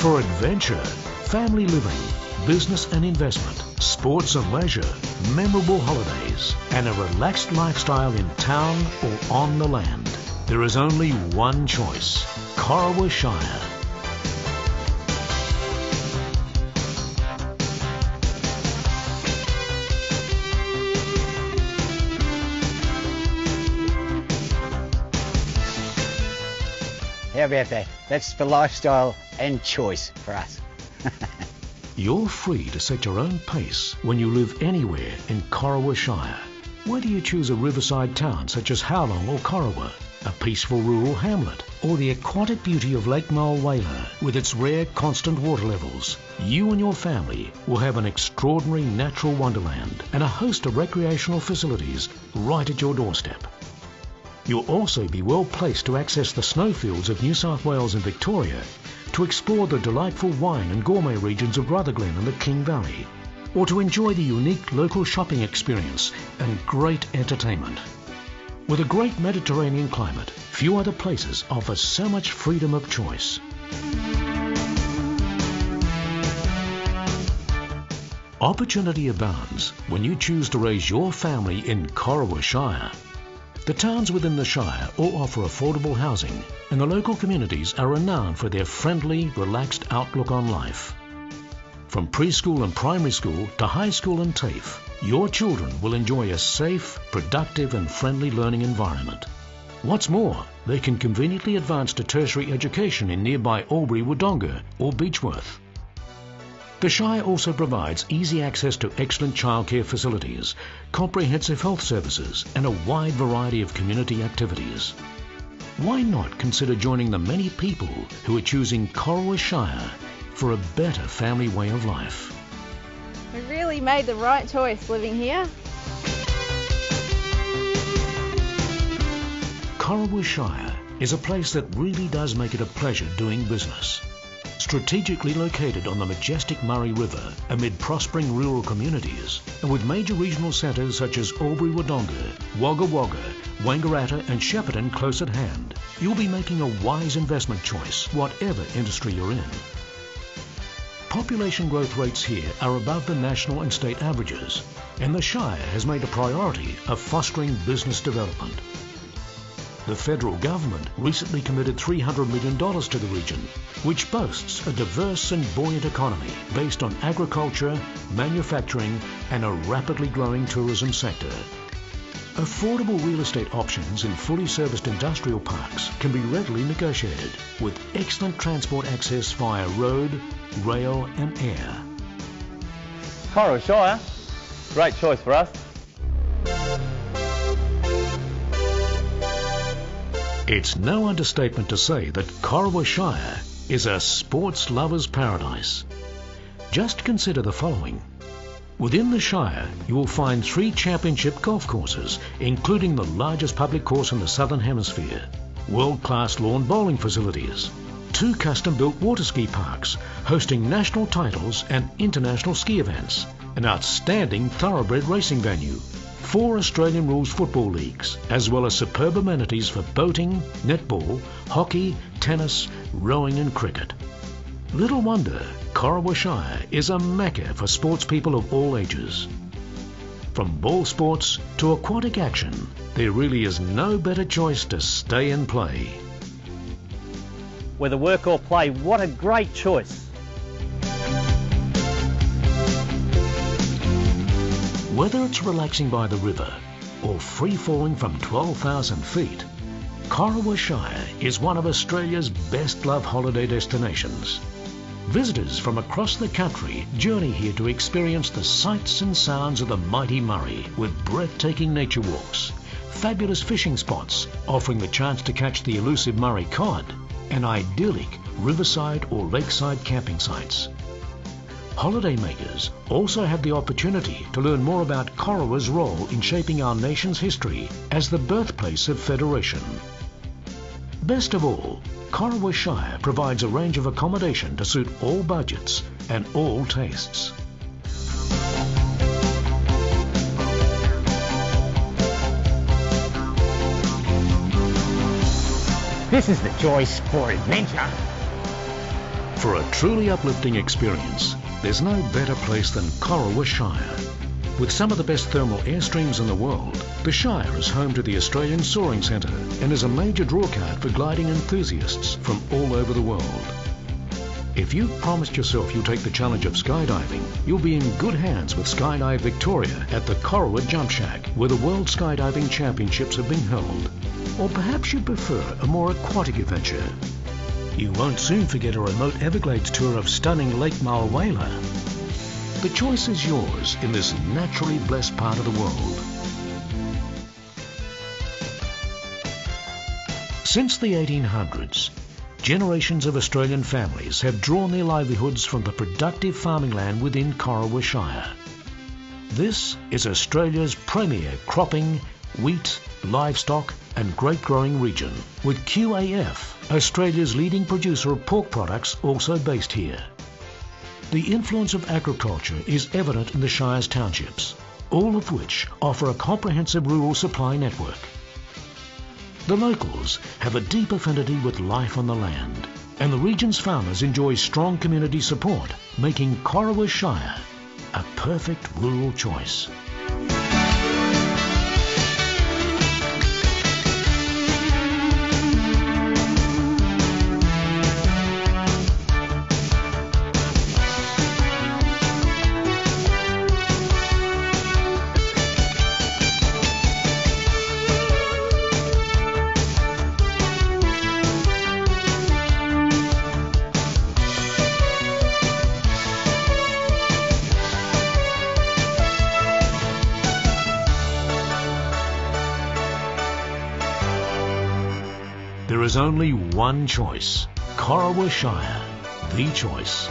For adventure, family living, business and investment, sports and leisure, memorable holidays, and a relaxed lifestyle in town or on the land, there is only one choice Corowa Shire. How about that? That's the lifestyle and choice for us. You're free to set your own pace when you live anywhere in Corowa Shire. Whether you choose a riverside town such as Howlong or Corowa, a peaceful rural hamlet, or the aquatic beauty of Lake Mulwala with its rare constant water levels, you and your family will have an extraordinary natural wonderland and a host of recreational facilities right at your doorstep. You'll also be well placed to access the snowfields of New South Wales and Victoria, to explore the delightful wine and gourmet regions of Rutherglen and the King Valley, or to enjoy the unique local shopping experience and great entertainment. With a great Mediterranean climate, few other places offer so much freedom of choice. Opportunity abounds when you choose to raise your family in Corowa Shire. The towns within the Shire all offer affordable housing, and the local communities are renowned for their friendly, relaxed outlook on life. From preschool and primary school to high school and TAFE, your children will enjoy a safe, productive and friendly learning environment. What's more, they can conveniently advance to tertiary education in nearby Albury Wodonga or Beechworth. The Shire also provides easy access to excellent childcare facilities, comprehensive health services and a wide variety of community activities. Why not consider joining the many people who are choosing Corowa Shire for a better family way of life? We really made the right choice living here. Corowa Shire is a place that really does make it a pleasure doing business. Strategically located on the majestic Murray River amid prospering rural communities and with major regional centres such as Albury Wodonga, Wagga Wagga, Wangaratta and Shepparton close at hand, you'll be making a wise investment choice whatever industry you're in. Population growth rates here are above the national and state averages and the Shire has made a priority of fostering business development. The federal government recently committed $300 million to the region, which boasts a diverse and buoyant economy based on agriculture, manufacturing and a rapidly growing tourism sector. Affordable real estate options in fully serviced industrial parks can be readily negotiated with excellent transport access via road, rail and air. Corowa Shire, great choice for us. It's no understatement to say that Corowa Shire is a sports lover's paradise. Just consider the following. Within the Shire, you will find three championship golf courses, including the largest public course in the Southern Hemisphere, world-class lawn bowling facilities, two custom-built water ski parks hosting national titles and international ski events, an outstanding thoroughbred racing venue, four Australian rules football leagues, as well as superb amenities for boating, netball, hockey, tennis, rowing and cricket. Little wonder Corowa Shire is a mecca for sports people of all ages. From ball sports to aquatic action, there really is no better choice to stay and play. Whether work or play, what a great choice. Whether it's relaxing by the river or free falling from 12,000 feet, Corowa Shire is one of Australia's best loved holiday destinations. Visitors from across the country journey here to experience the sights and sounds of the mighty Murray with breathtaking nature walks, fabulous fishing spots offering the chance to catch the elusive Murray cod, and idyllic riverside or lakeside camping sites. Holidaymakers also had the opportunity to learn more about Corowa's role in shaping our nation's history as the birthplace of Federation. Best of all, Corowa Shire provides a range of accommodation to suit all budgets and all tastes. This is the choice for adventure. For a truly uplifting experience, there's no better place than Corowa Shire. With some of the best thermal airstreams in the world, the Shire is home to the Australian Soaring Centre and is a major drawcard for gliding enthusiasts from all over the world. If you've promised yourself you'll take the challenge of skydiving, you'll be in good hands with Skydive Victoria at the Corowa Jump Shack, where the World Skydiving Championships have been held. Or perhaps you'd prefer a more aquatic adventure. You won't soon forget a remote Everglades tour of stunning Lake Mulwala. The choice is yours in this naturally blessed part of the world. Since the 1800s, generations of Australian families have drawn their livelihoods from the productive farming land within Corowa Shire. This is Australia's premier cropping, wheat, livestock and grape growing region, with QAF, Australia's leading producer of pork products, also based here. The influence of agriculture is evident in the Shire's townships, all of which offer a comprehensive rural supply network. The locals have a deep affinity with life on the land, and the region's farmers enjoy strong community support, making Corowa Shire a perfect rural choice. There is only one choice. Corowa Shire. The choice.